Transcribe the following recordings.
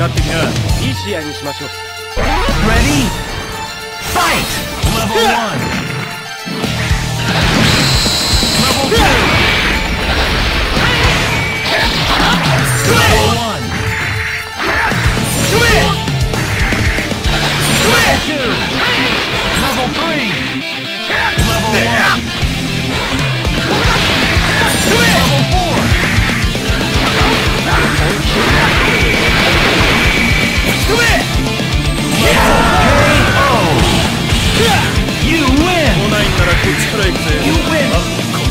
かってきないい試合にしましょう Ready? Fight! Level 1 Level 2 Level 1 Level 2 Level 3 You 来 win! ないんならこっちから行くぜ You win!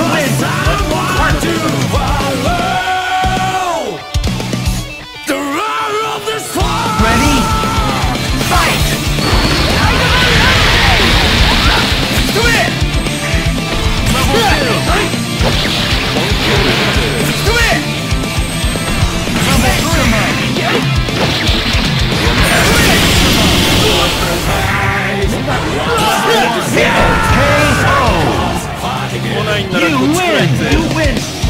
You win! You win!